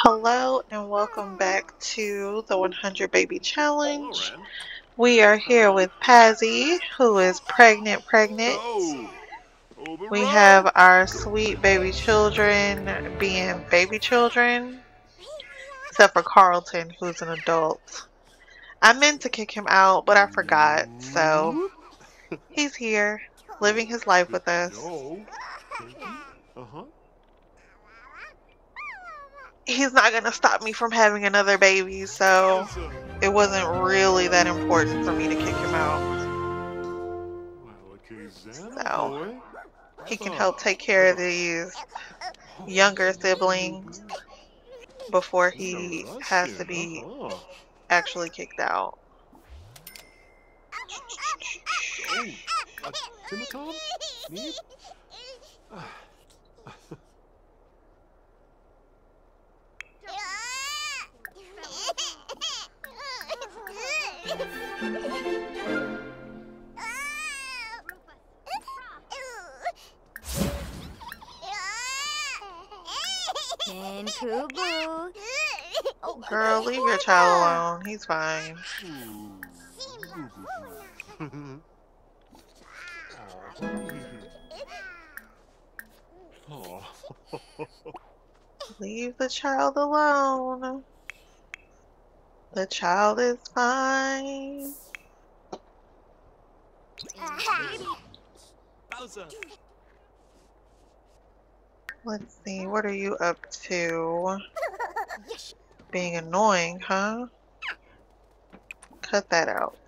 Hello and welcome back to the 100 Baby Challenge. We are here with Pazzy, who is pregnant, pregnant. Oh, we have our sweet baby children being baby children, except for Qarlton, who's an adult. I meant to kick him out, but I forgot, so mm-hmm. he's here, living his life with us. Uh-huh. He's not gonna stop me from having another baby, so it wasn't really that important for me to kick him out. So he can help take care of these younger siblings before he has to be actually kicked out. Timitom? Me? And Kubu. Oh, girl, leave your child alone. He's fine. Leave the child alone. The child is fine. Let's see, what are you up to? Being annoying, huh? Cut that out.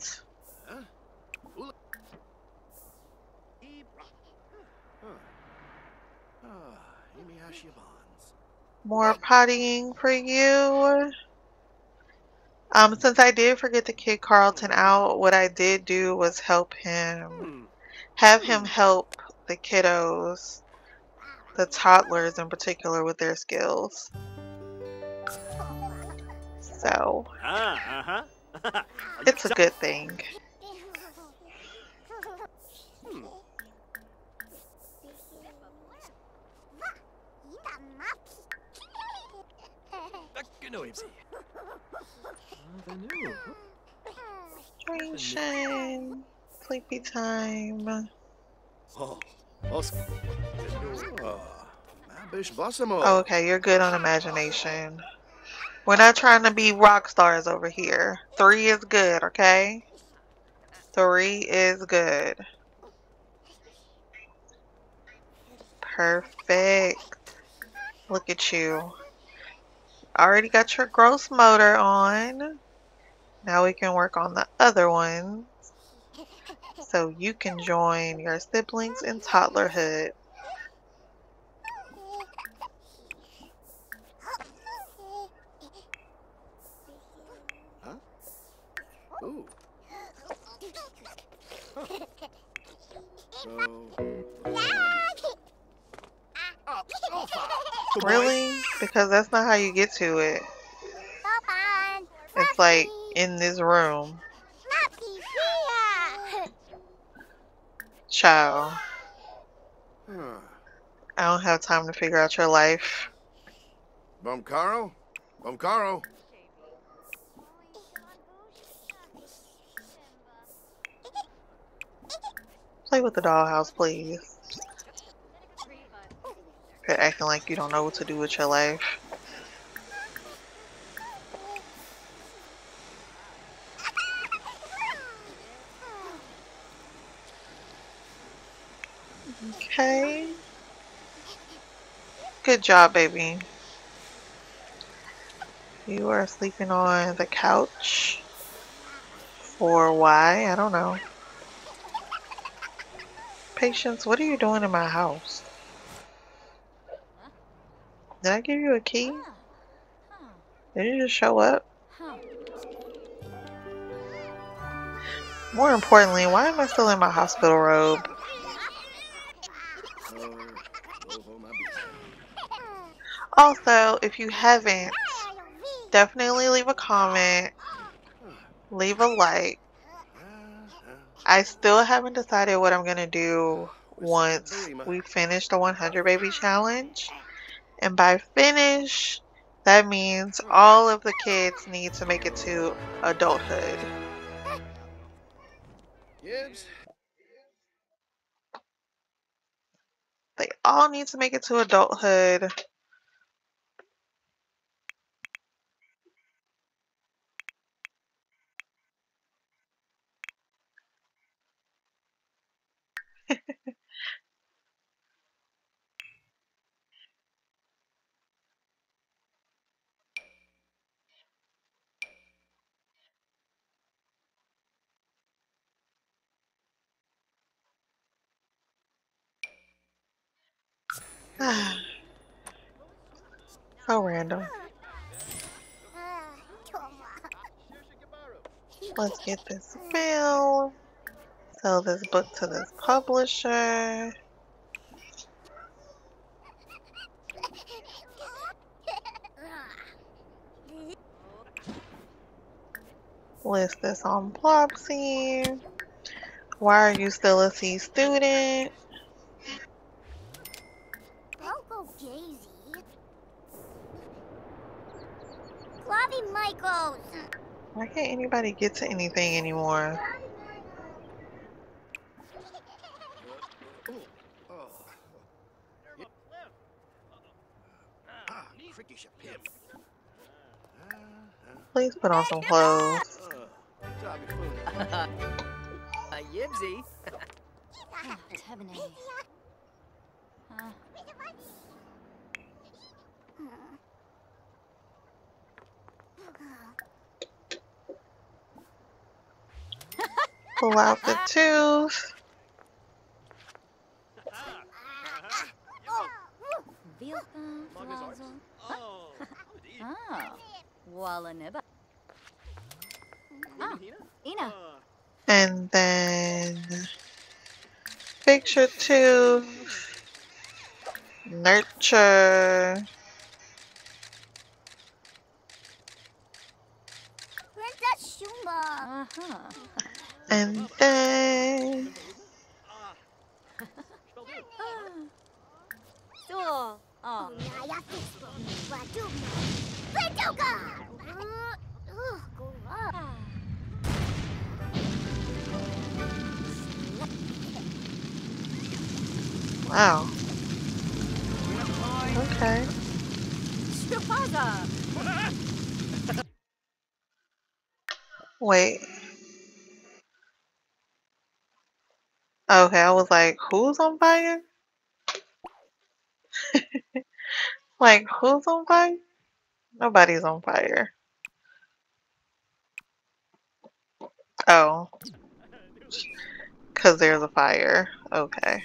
More pottying for you. Um, since I did forget to kick Qarlton out, what I did do was help him, have him help the kiddos, the toddlers in particular, with their skills. So, Ah, uh-huh. it's a good thing. Hydration, sleepy time. Oh, Oscar. Oh, Mabish Bossamo. Oh, okay, you're good on imagination. We're not trying to be rock stars over here. Three is good, okay? Three is good. Perfect. Look at you. Already got your gross motor on. Now we can work on the other ones. So you can join your siblings in toddlerhood. Ooh. So, Really? Because that's not how you get to it. It's like in this room. Child. I don't have time to figure out your life. Bumcaro? Bumcaro? Play with the dollhouse, please. Quit acting like you don't know what to do with your life. Okay. Good job, baby. You are sleeping on the couch. For why? I don't know. Patience, what are you doing in my house? Did I give you a key? Did you just show up? More importantly, why am I still in my hospital robe? Also, if you haven't, definitely leave a comment, leave a like. I still haven't decided what I'm gonna do once we finish the 100 baby challenge. And by finish, that means all of the kids need to make it to adulthood. Gibbs? They all need to make it to adulthood. so random. Let's get this mail. Sell this book to this publisher. List this on Plopsy. Why are you still a C student? Why can't anybody get to anything anymore? Freakish a pimp. Please put on some clothes. A yibsy. Pull out the tooth. Vilka Flazo. Walla Neba. Ina. And then picture your tooth. Nurture. Princess Shumba. Uh-huh. And then. Oh. Wow. Okay. Wait. Okay, I was like, who's on fire? like, who's on fire? Nobody's on fire. Oh. Because there's a fire. Okay.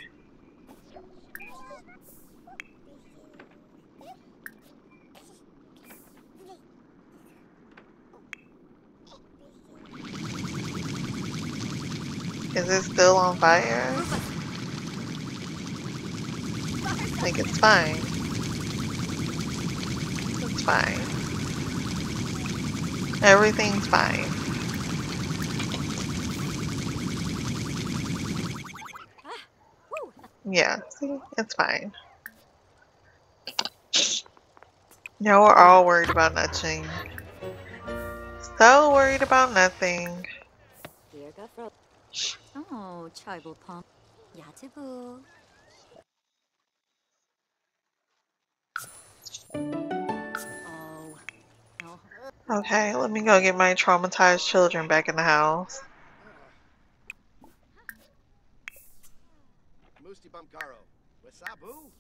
Is it still on fire? Like it's fine. It's fine. Everything's fine. Yeah, see, it's fine. Now we're all worried about nothing. So worried about nothing. Oh, tribal pump. Yatubu. Oh. No. Okay, let me go get my traumatized children back in the house. Musti Bumcaro. Wasabu?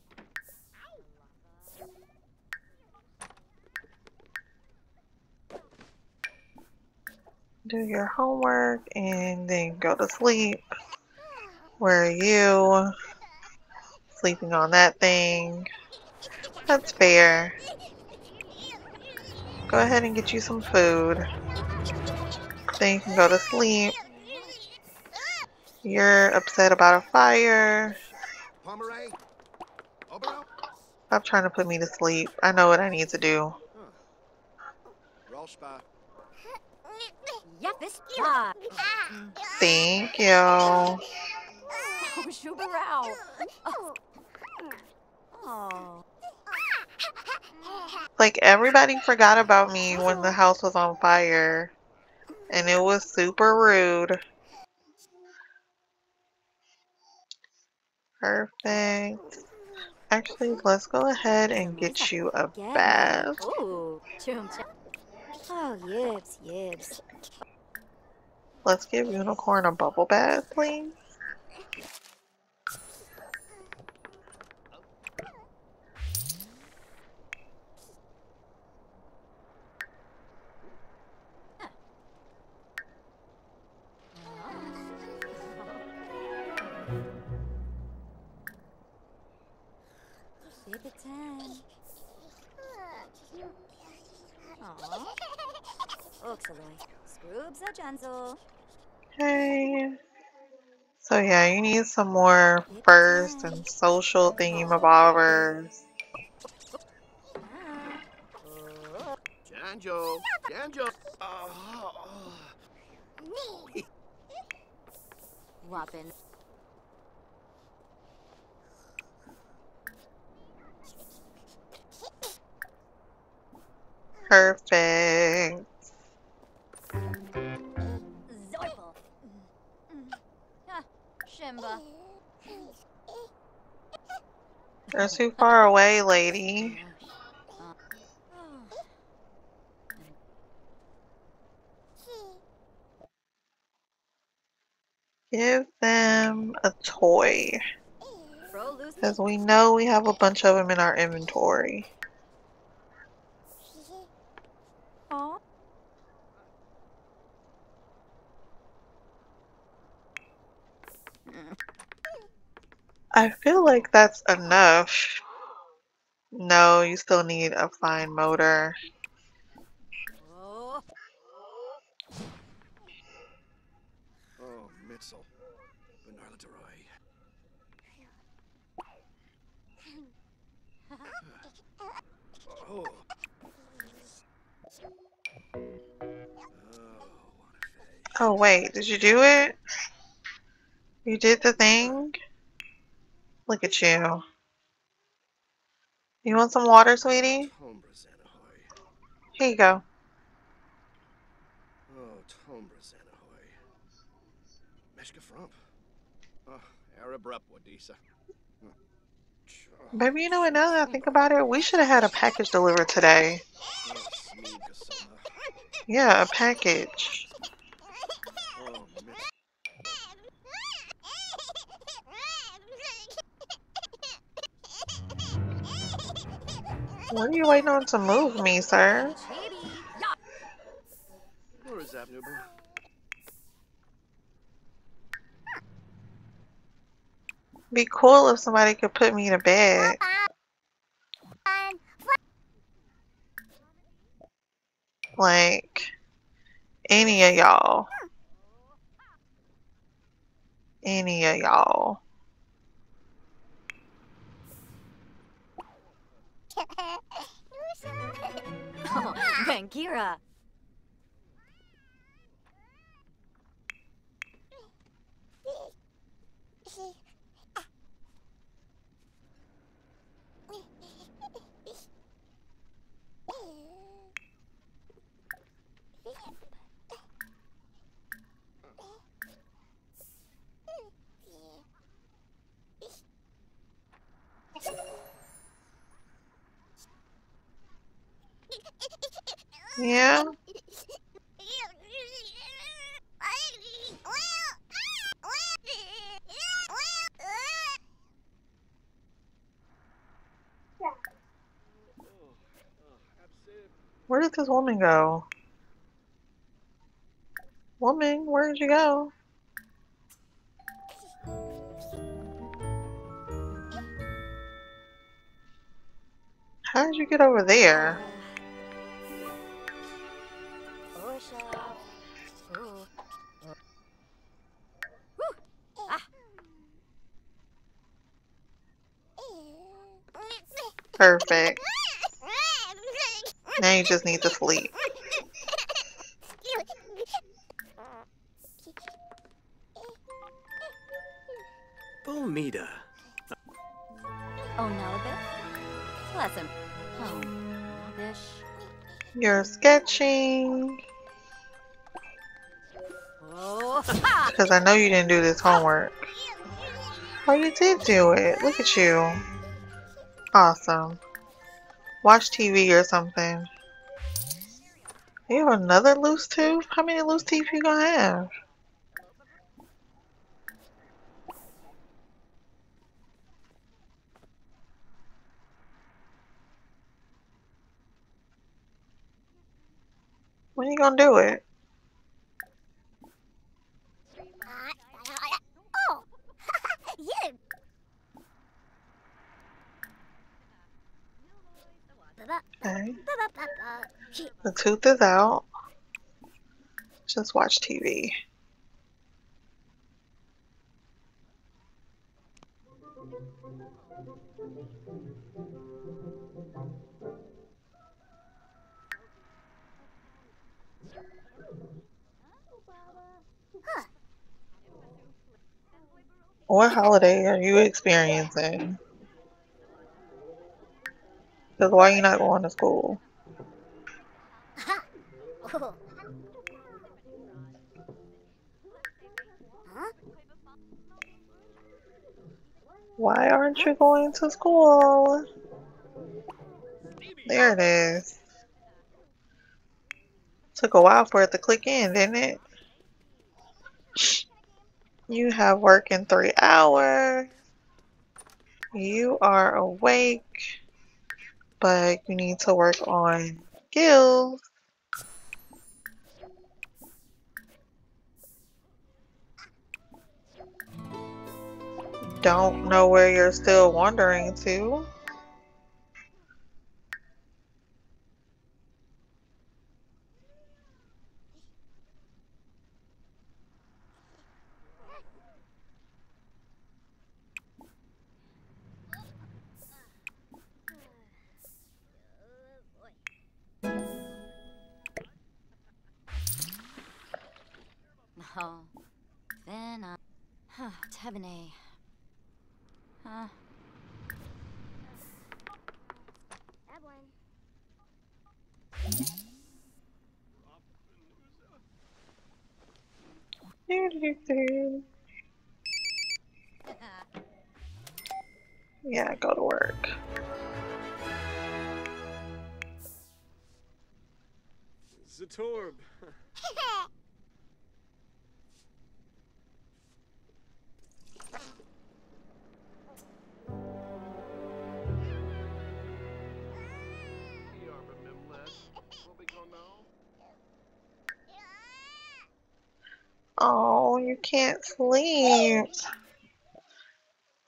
Do your homework and then go to sleep. Where are you? Sleeping on that thing. That's fair. Go ahead and get you some food. Then you can go to sleep. You're upset about a fire. Stop trying to put me to sleep. I know what I need to do. Thank you. Oh, Oh. Like everybody forgot about me when the house was on fire. And it was super rude. Perfect. Actually, let's go ahead and get you a bath. Ooh, chum chum. Oh, yibs, yibs. Let's give Unicorn a bubble bath, please. Aw. Oxaloy. Scroobs are gentle. Okay. So yeah, you need some more first and social thingamabobbers. Ah. Oh. Janjo. Janjo. Whoppin'. Perfect. Shimba. You're too far away, lady. Give them a toy. Because we know we have a bunch of them in our inventory. I feel like that's enough. No, you still need a fine motor. Oh. Mitzel. Bernarda DeRoy. Oh. What a face. Oh, wait, did you do it? You did the thing? Look at you. You want some water, sweetie? Tombra Here you go. Oh, Tombra Xanahoy. Meshka Frump. Oh, Arab Wadisa. Baby, you know what? Now that I think about it, we should have had a package delivered today. Yeah, a package. What are you waiting on to move me, sir? Where is that, Nubu? Be cool if somebody could put me to bed. Like, any of y'all. Any of y'all. Oh, Bankira. Yeah? Where did this woman go? Woman, where did you go? How did you get over there? Perfect. Now you just need to sleep. Bomita. Oh, no, a bit. Pleasant. Oh, bish. You're sketching. Oh! Because I know you didn't do this homework. Oh, you did do it. Look at you. Awesome. Watch TV or something. You have another loose tooth? How many loose teeth you gonna have? When you gonna do it? Oh, yeah. Okay. The tooth is out. Just watch TV. What holiday are you experiencing? Because why you not going to school? Why aren't you going to school? There it is. Took a while for it to click in, didn't it? You have work in three hours. You are awake, but you need to work on skills. Don't know where you're still wandering to. No. Then, uh, huh, Tebene. Huh. Yeah, go to work. Zatorb. sleep.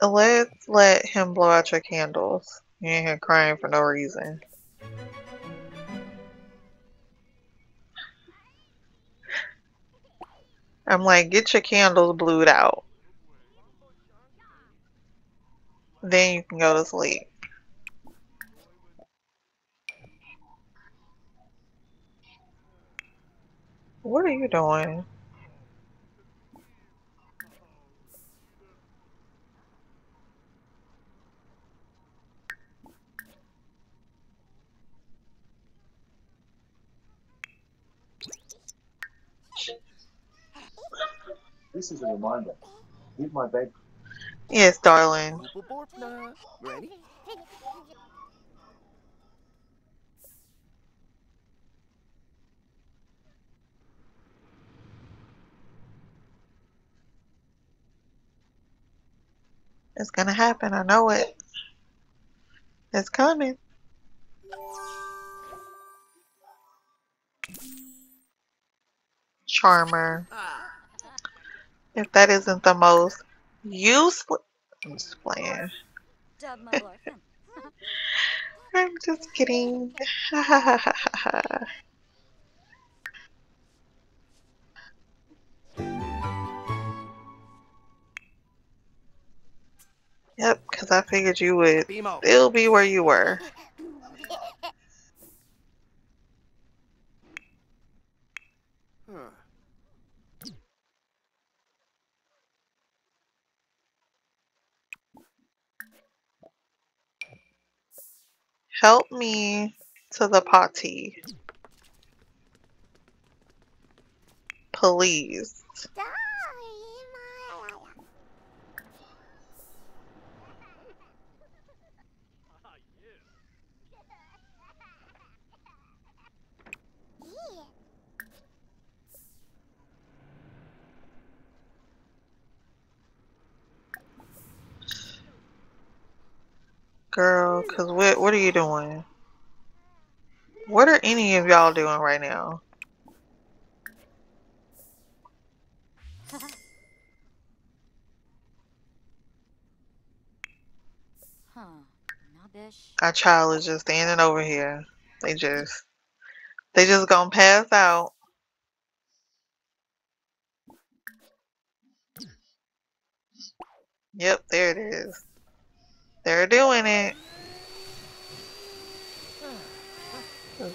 Let's let him blow out your candles. You ain't here crying for no reason. I'm like, get your candles blued out. Then you can go to sleep. What are you doing? This is a reminder. Leave my bed Yes, darling. Ready? It's gonna happen. I know it. It's coming. Charmer. Ah. If that isn't the most useless. I'm just playing. Dub my orphan. I'm just kidding. yep, because I figured you would Beamo. still be where you were. Huh. Help me to the potty. Please. Girl, cause what what are you doing? What are any of y'all doing right now? Our child is just standing over here. They just they just gonna pass out. Yep, there it is. They're doing it.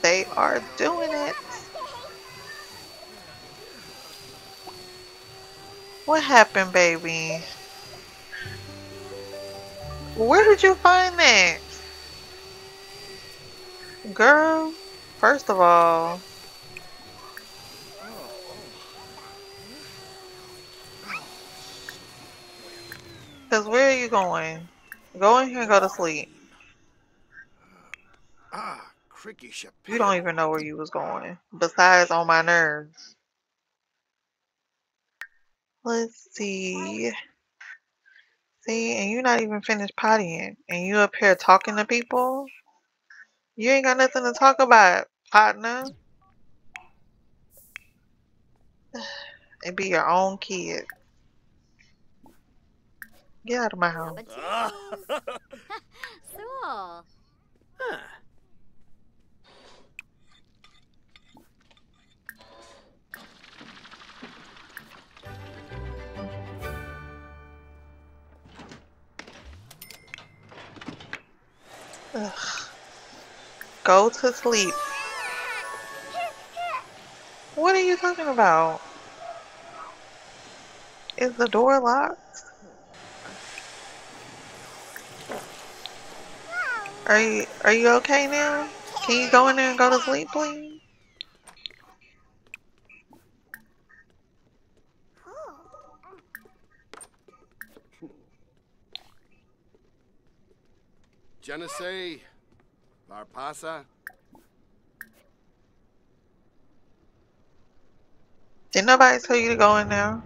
They are doing it. What happened, baby? Where did you find that? Girl, first of all, because where are you going? Go in here and go to sleep. Ah, cricky ship. You don't even know where you was going. Besides on my nerves. Let's see. See, and you're not even finished pottying. And you up here talking to people? You ain't got nothing to talk about, partner. It be your own kid. Get out of my house. Cool. Ugh. Go to sleep. What are you talking about? Is the door locked? Are you are you okay now? Can you go in there and go to sleep, please? Genesee, Varpasa. Did nobody tell you to go in there?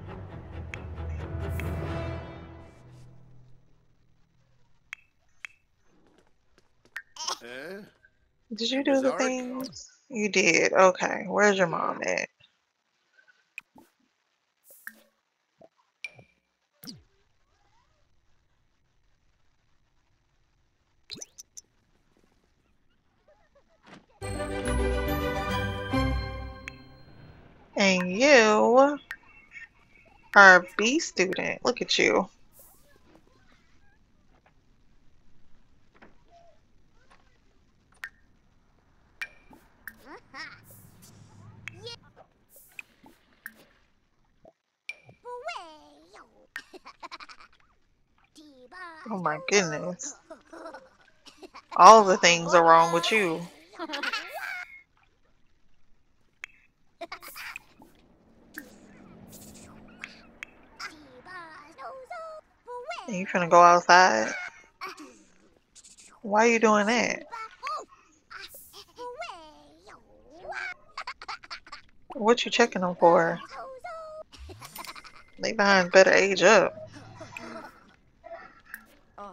Did you do the things? You did. Okay. Where's your mom at? And you are a B student. Look at you. Oh my goodness. All the things are wrong with you. Are you finna go outside? Why are you doing that? What you checking them for? They behind better age up. Oh.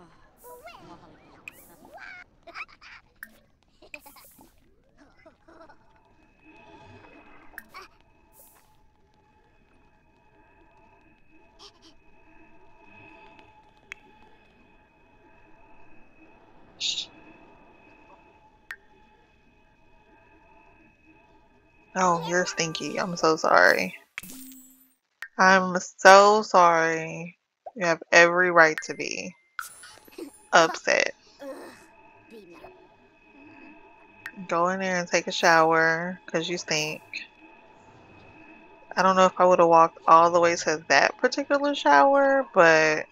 Oh, you're stinky. I'm so sorry. I'm so sorry. You have every right to be upset. Go in there and take a shower because you stink. I don't know if I would have walked all the way to that particular shower, but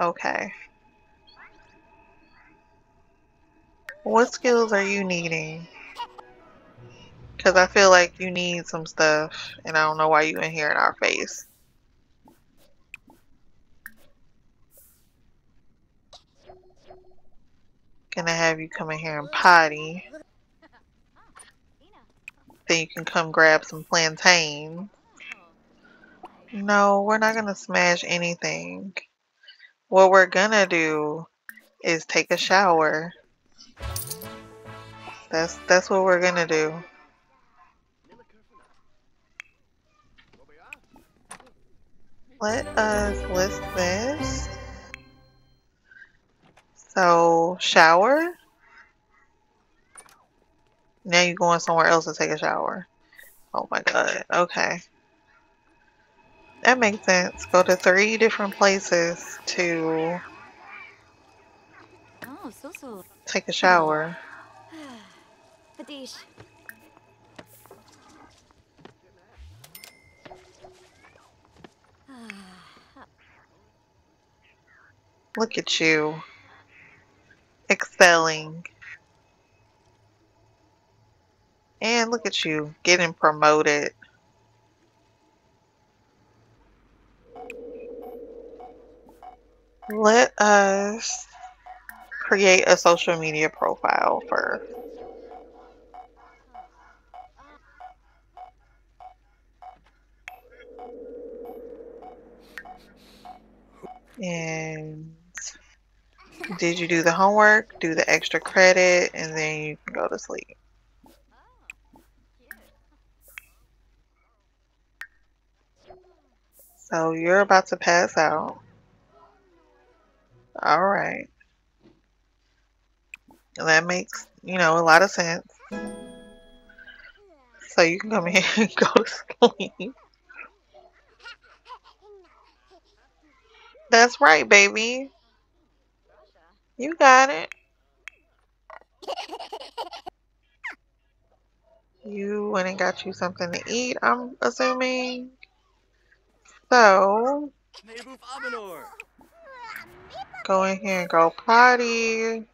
okay. What skills are you needing? Because I feel like you need some stuff, and I don't know why you in here in our face. Gonna have you come in here and potty. Then you can come grab some plantain. No, we're not gonna smash anything. What we're gonna do is take a shower. That's that's what we're gonna do. Let us list this. So shower. Now you're going somewhere else to take a shower. Oh my god. Okay. That makes sense. Go to three different places to Oh, so so. take a shower. Fadish. Look at you. Excelling. And look at you getting promoted. Let us create a social media profile first. And did you do the homework? Do the extra credit, and then you can go to sleep. So you're about to pass out. All right. That makes, you know, a lot of sense. So you can come here and go to sleep. That's right, baby. You got it. You went and got you something to eat, I'm assuming. So, go in here and go potty.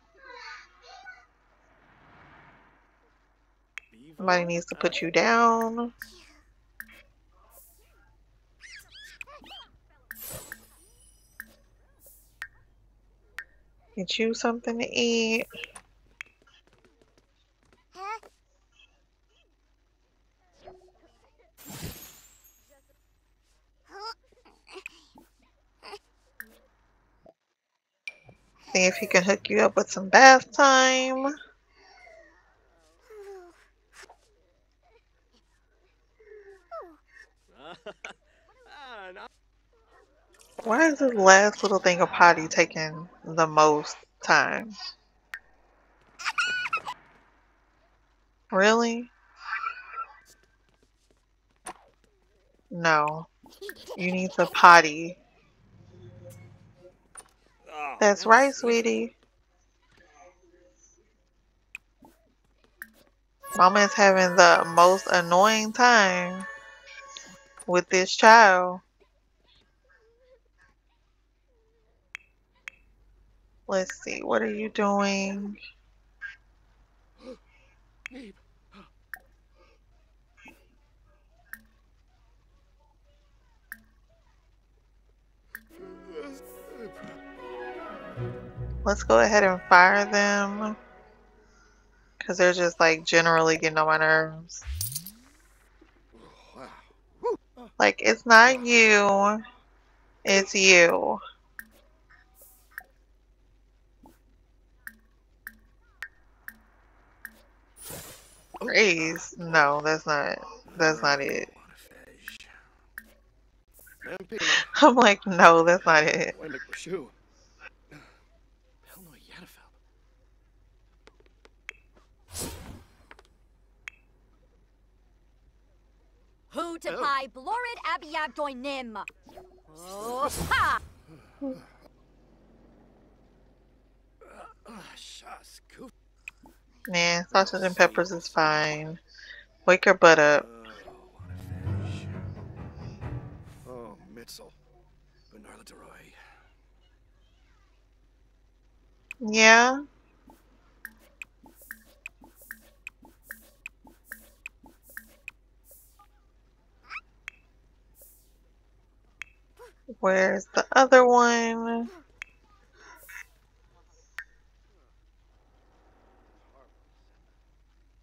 Somebody needs to put you down. Get you something to eat. See if he can hook you up with some bath time. Why is this last little thing of potty taking the most time? Really? No. You need to potty. That's right, sweetie. Mama is having the most annoying time with this child. Let's see, what are you doing? Let's go ahead and fire them. Because they're just like generally getting on my nerves. Like, it's not you, it's you. Praise? No, that's not. That's not it. I'm like, no, that's not it. Wait, look, shoe. Hell no, Yadafel. Who to pai blorid abiab doinim. Oh, ha! Ah, shas, Nah, sausage and peppers is fine. Wake your butt up. Oh, Mitzel. Bernard Leroy. Yeah. Where's the other one?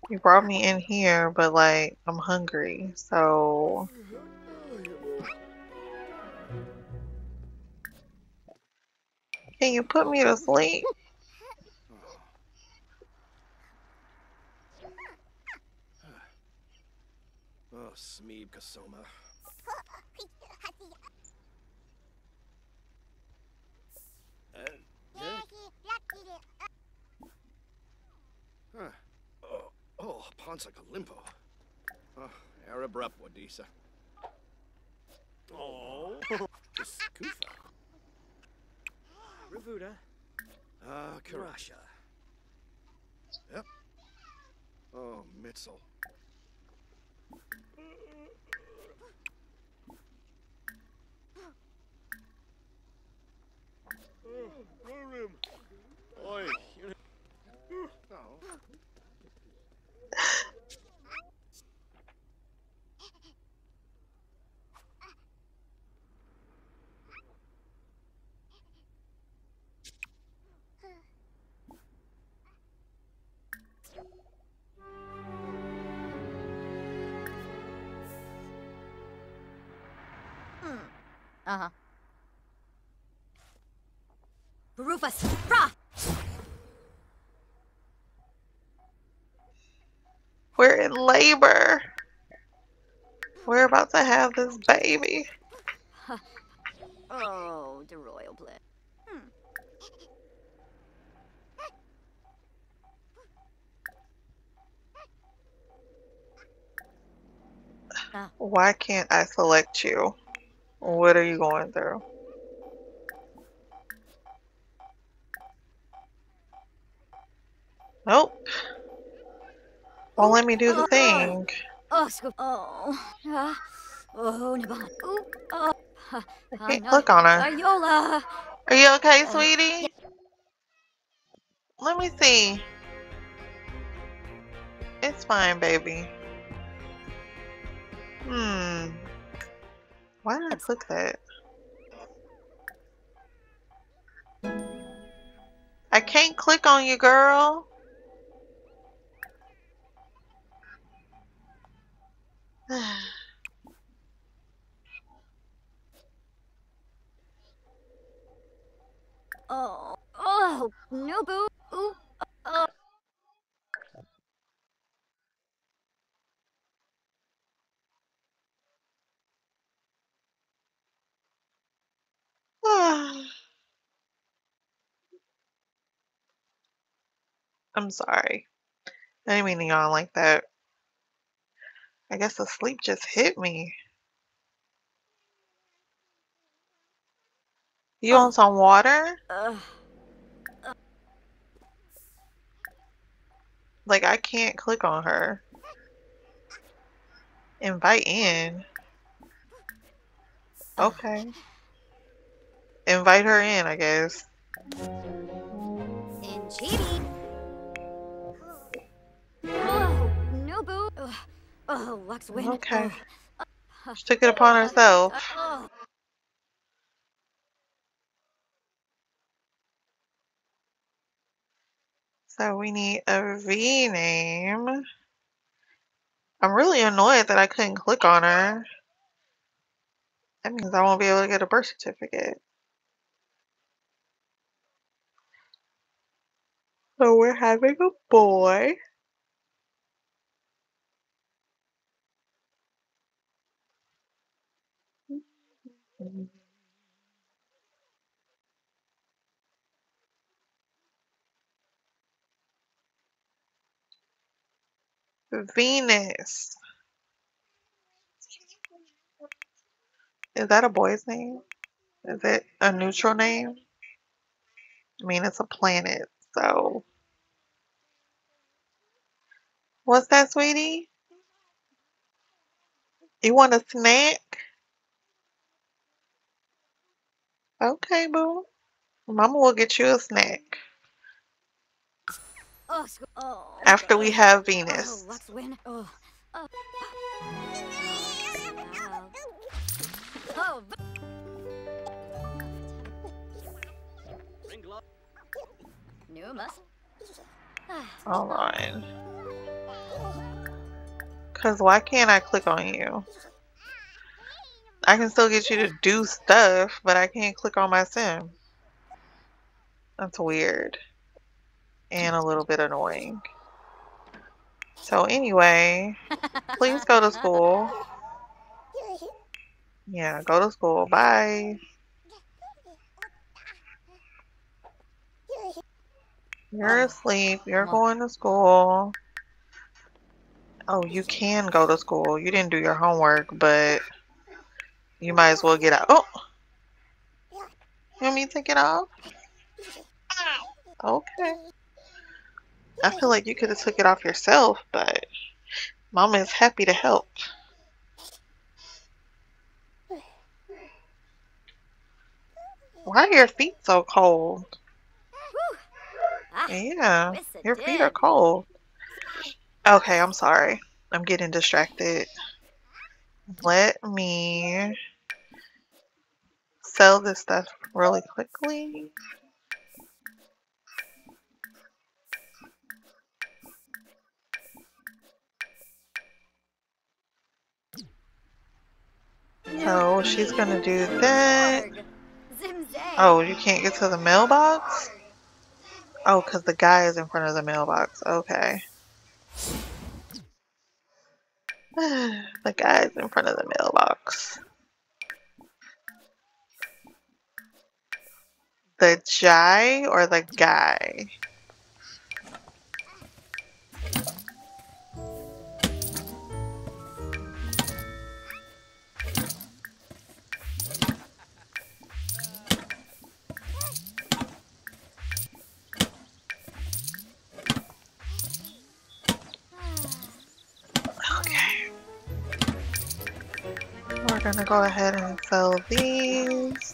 You brought me in here, but like, I'm hungry, so. Can you put me to sleep? Oh, Smeeb Kasoma. Uh. Huh. Oh, oh, Ponsa Kalimpo. Oh, Arab rep, Wadisa. Oh. Skufa. Ravuda. Ah, Karasha. Yep. Oh, Mitzel. Room. Oi. Uh-huh. Rufus! Fra! We're in labor. We're about to have this baby. Oh, the royal blood. Hmm. Why can't I select you? What are you going through? Nope. Won't let me do the thing. Can't click on her. Are you okay, sweetie? Let me see. It's fine, baby. Hmm. Why did I click that? I can't click on you, girl. Oh. Oh. No boo. Ooh. Oh. I'm sorry. I didn't mean to yawn like that. I guess the sleep just hit me. You Oh. want some water? Like, I can't click on her. Invite in. Okay. Invite her in, I guess. In cheating. Oh. No boo. Ugh. Oh, Lux win. Okay. Oh. She took it upon herself. Oh. oh, oh. So we need a V name. I'm really annoyed that I couldn't click on her. That means I won't be able to get a birth certificate. So we're having a boy. Venus. Is that a boy's name? Is it a neutral name? I mean, it's a planet, so. What's that, sweetie? You want a snack? Okay, boo. Mama will get you a snack after we have Venus. Numas. Hold on. Cause why can't I click on you? I can still get you to do stuff, but I can't click on my sim. That's weird. And a little bit annoying. So anyway, please go to school. Yeah, go to school. Bye. You're oh, asleep. You're going to school. Oh, you can go to school. You didn't do your homework, but you might as well get out. Oh! You want me to take it off? Okay. I feel like you could have took it off yourself, but Mama is happy to help. Why are your feet so cold? Ah, Yeah, your feet are cold. Okay, I'm sorry. I'm getting distracted. Let me sell this stuff really quickly. So she's gonna do that. Oh, you can't get to the mailbox? Oh, because the guy is in front of the mailbox. Okay. the guy is in front of the mailbox. The Jai or the guy? Go ahead and sell these.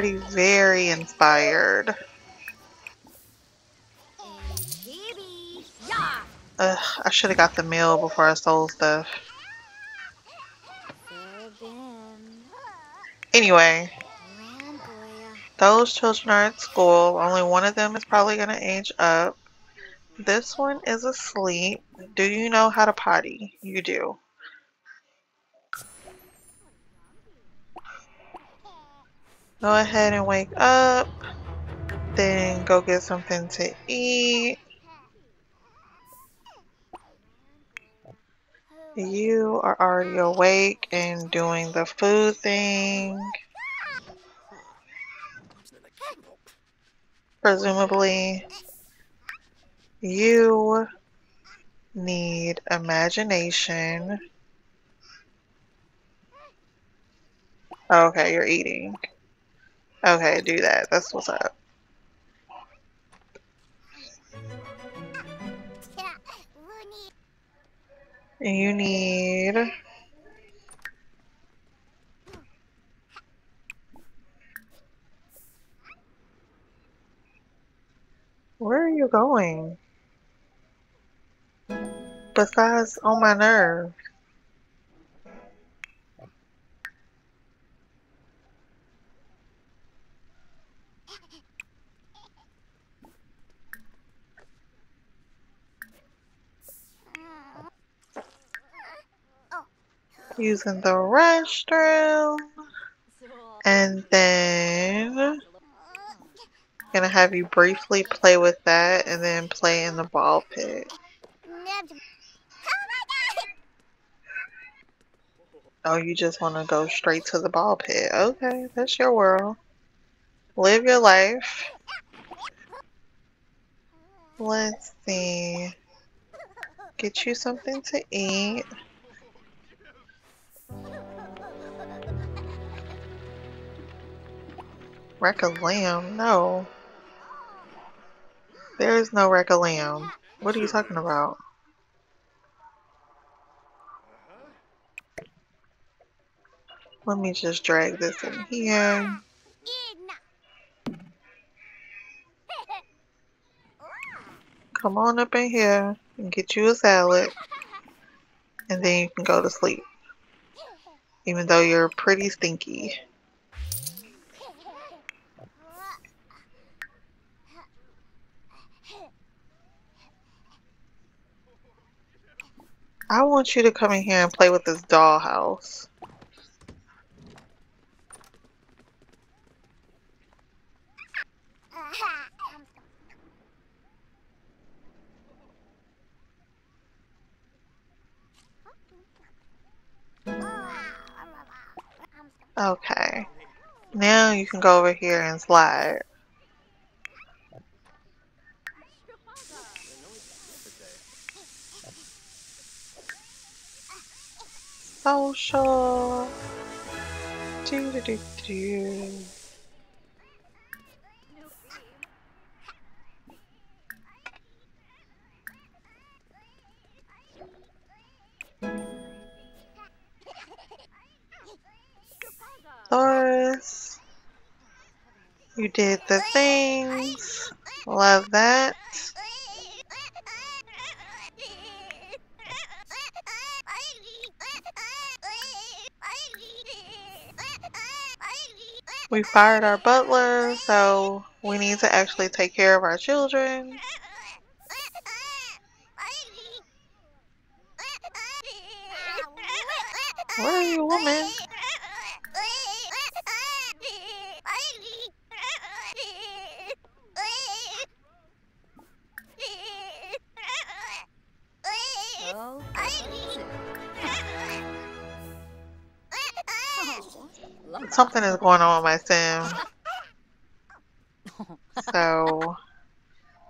Already very inspired. Ugh, I should have got the mail before I sold stuff. Anyway, those children are at school. Only one of them is probably going to age up. This one is asleep. Do you know how to potty? You do. Go ahead and wake up. Then go get something to eat. You are already awake and doing the food thing. Presumably, you need imagination. Okay, you're eating. Okay, do that. That's what's up. You need Where are you going? Besides on my nerve. Using the restroom. And then I'm gonna have you briefly play with that and then play in the ball pit. Oh, you just want to go straight to the ball pit. Okay, that's your world. Live your life. Let's see. Get you something to eat. Wreck a lamb? No. There is no wreck a lamb. What are you talking about? Let me just drag this in here. Come on up in here and get you a salad. And then you can go to sleep. Even though you're pretty stinky. I want you to come in here and play with this dollhouse. Okay. Now you can go over here and slide. Social. Do do do do. Thoros. You did the things. Love that. We fired our butler, so we need to actually take care of our children. Where are you, woman? Something is going on with my sim. So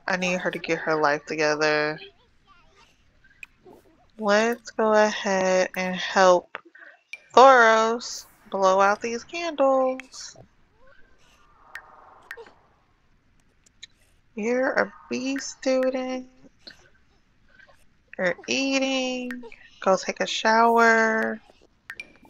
I need her to get her life together. Let's go ahead and help Thoros blow out these candles. You're a B student. You're eating. Go take a shower.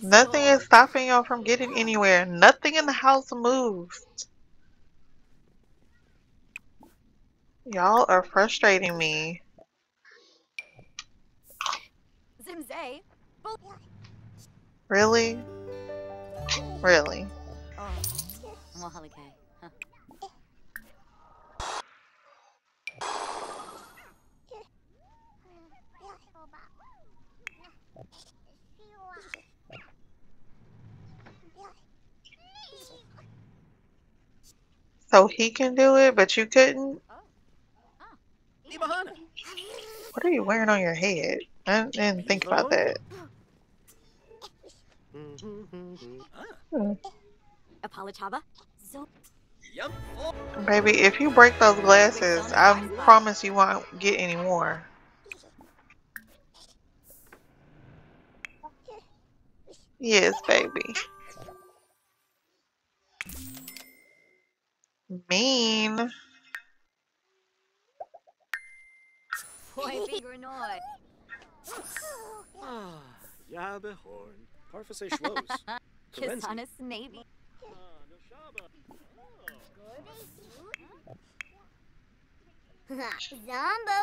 Nothing is stopping y'all from getting anywhere. Nothing in the house moved. Y'all are frustrating me. Really? Really? Oh. Wahalike. Huh. So he can do it, but you couldn't? What are you wearing on your head? I didn't think about that. Mm-hmm. Apalachaba. Baby, if you break those glasses, I promise you won't get any more. Yes, baby. Mean. Boy, big or not. Yabe Horn. Parfase Schloes. Karenzi. Navy.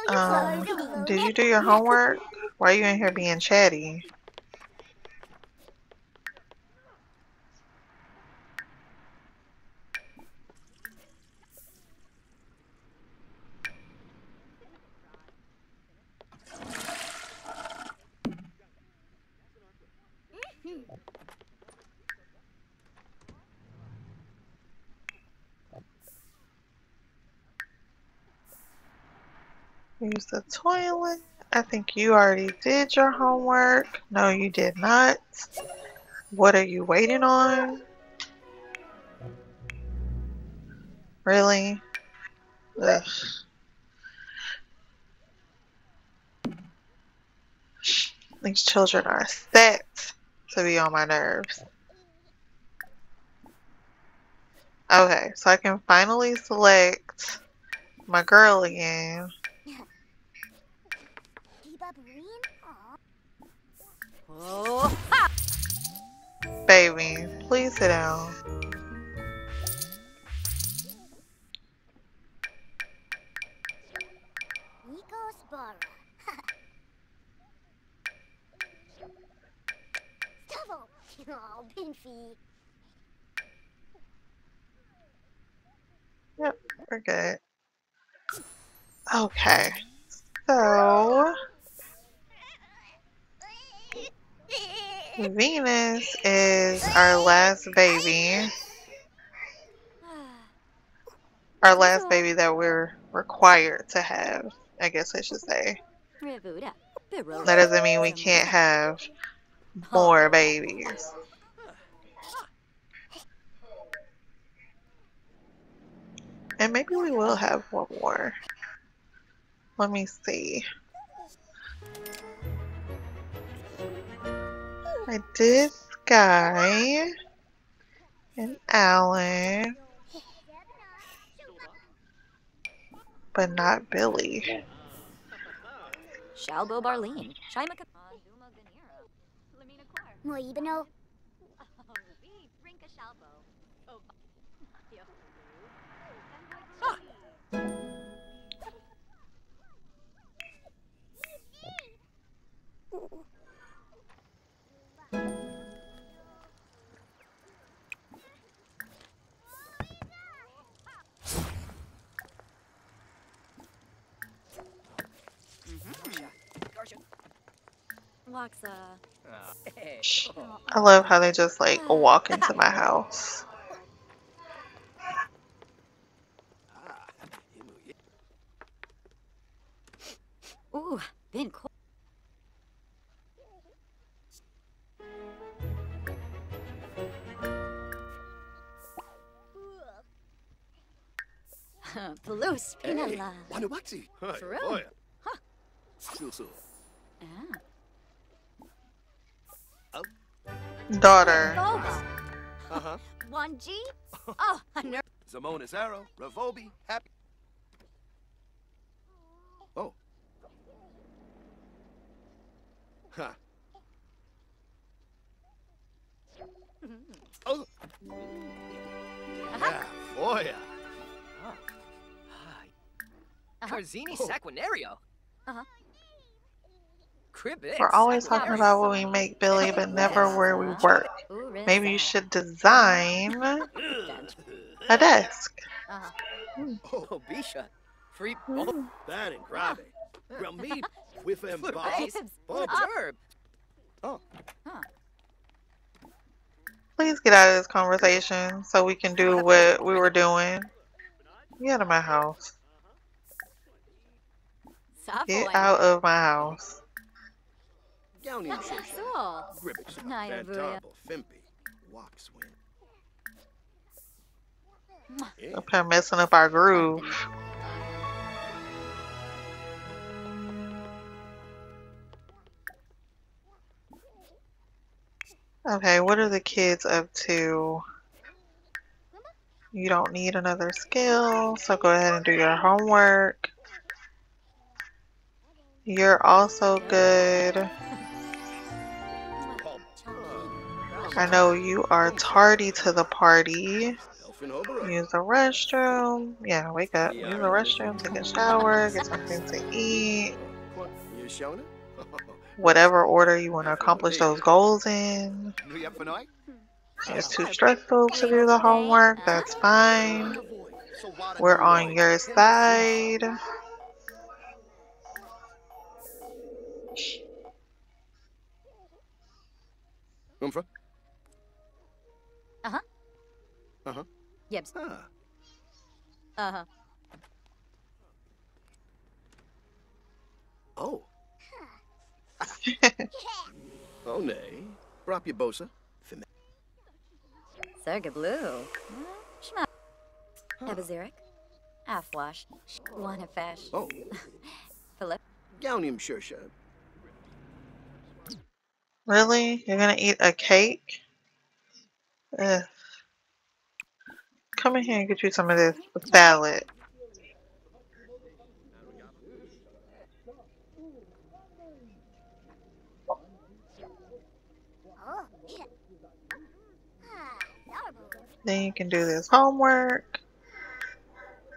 Um, did you do your homework? Why are you in here being chatty? Use the toilet. I think you already did your homework. No, you did not. What are you waiting on? Really? Ugh. These children are set to be on my nerves. Okay, so I can finally select my girl again. Oh! Baby, please sit down. Nikos Bara. Stubble. Oh. Yep, we're good. Okay, so Venus is our last baby. Our last baby that we're required to have, I guess I should say. That doesn't mean we can't have more babies. And maybe we will have one more. Let me see. I did Sky and Alan, but not Billy. Shalbo Barleen. Shaimaka. Duma ah! Ganira. Lamina I love how they just like walk into my house. Ooh, been cool. Pelus, Hey, Pinala. Wanuwaxi. Hi, For real? boy. Susu. Daughter. Uh-huh. One G? Oh, a ner- Zamona Zaro, Ravobi, Happy. Oh. Ha. Oh. Yeah, boy. Carzini Oh. Saquinario. Uh-huh. Cribbit. We're always talking about what we make Billy, but never where we work. Maybe you should design a desk. Uh-huh. Oh, Bisha. Free. Oh, That and grave. Rami, with them Flip balls. Bob, Please get out of this conversation so we can do what we were doing. Get out of my house. Get out of my house. Gownie Shosha. Cool. Gribbix. Naya Vuya. Fimpy. Waxwin. Up here messing up our groove. Okay, what are the kids up to? You don't need another skill, so go ahead and do your homework. You're also good. I know you are tardy to the party. Use the restroom. Yeah, wake up. Use the restroom, take a shower, get something to eat. Whatever order you want to accomplish those goals in. It's too stressful to do the homework, that's fine. We're on your side. Umfra? Uh-huh. Yibs. Ah. Uh-huh. Oh. oh, nay. Brap your bosa. Fim- Serga Blue. Shma. Ebazirik. Afwash. Wanafesh. Oh, Philip. Gownium Shersha. Really? You're gonna eat a cake? Ugh. Come in here and get you some of this salad. Then you can do this homework.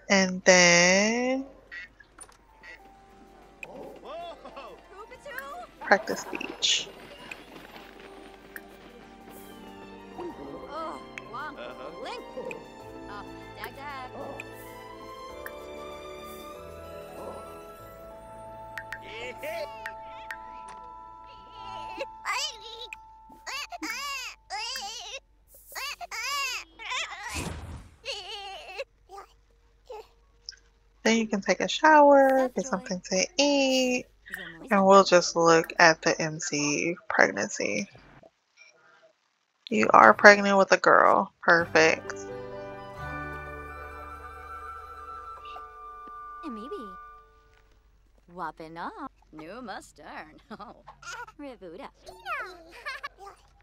And then practice speech. You can take a shower, get something to eat, and we'll just look at the MC pregnancy. You are pregnant with a girl. Perfect. And maybe. Whopping up. New mustard. Oh. Rivuda.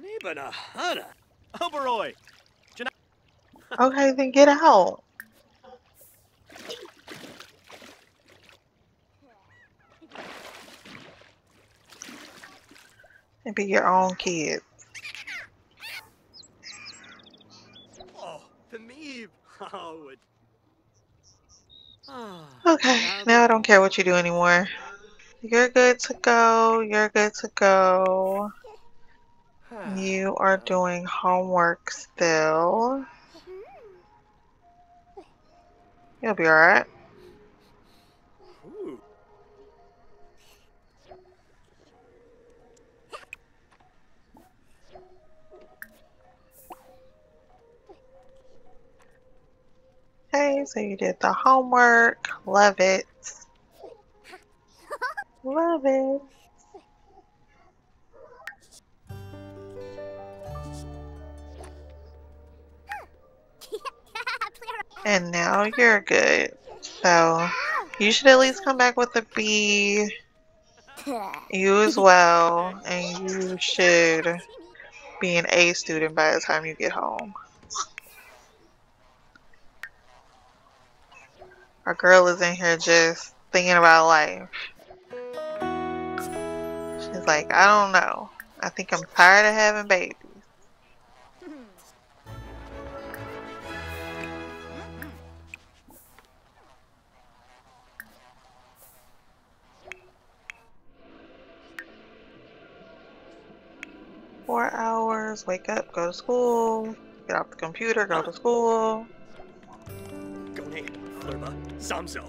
Nibana Hana. Oberoi. Okay, then get out. And be your own kid. Oh, the Meeb. Oh. Ah. Okay, now I don't care what you do anymore. You're good to go. You're good to go. You are doing homework still. You'll be alright. Okay, so you did the homework. Love it. Love it. And now you're good. So you should at least come back with a B. You as well. And you should be an A student by the time you get home. Our girl is in here just thinking about life. Like, I don't know. I think I'm tired of having babies. Four hours, wake up, go to school, get off the computer, go to school. Gone. Flurba. Samzo.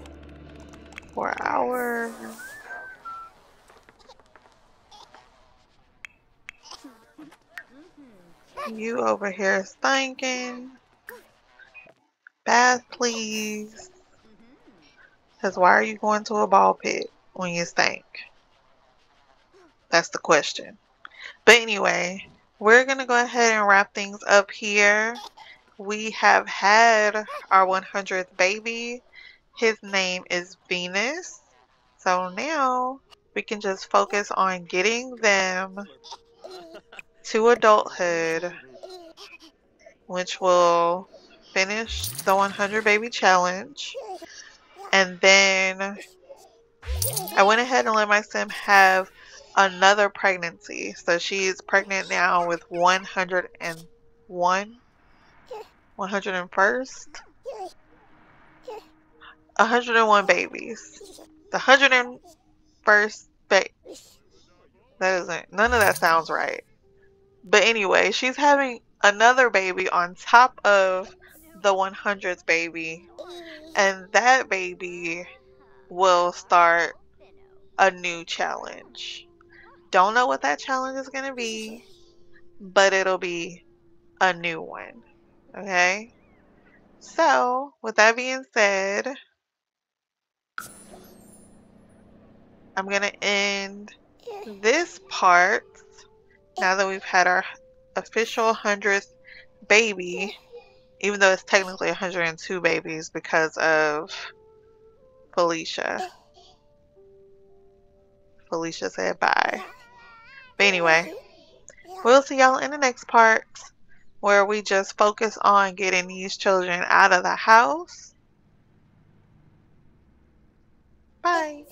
Four hours. You over here stinking. Bath, please. Because why are you going to a ball pit when you stink? That's the question. But anyway, we're going to go ahead and wrap things up here. We have had our 100th baby. His name is Venus. So now we can just focus on getting them to adulthood, which will finish the 100 baby challenge. And then I went ahead and let my sim have another pregnancy. So she's pregnant now with 101, 101st, 101 babies. The 101st baby. That isn't, none of that sounds right. But anyway, she's having another baby on top of the 100th baby. And that baby will start a new challenge. Don't know what that challenge is going to be. but it'll be a new one. Okay? So, with that being said, I'm going to end this part now that we've had our official 100th baby, even though it's technically 102 babies because of Felicia. Felicia said bye. But anyway, we'll see y'all in the next part where we just focus on getting these children out of the house. Bye.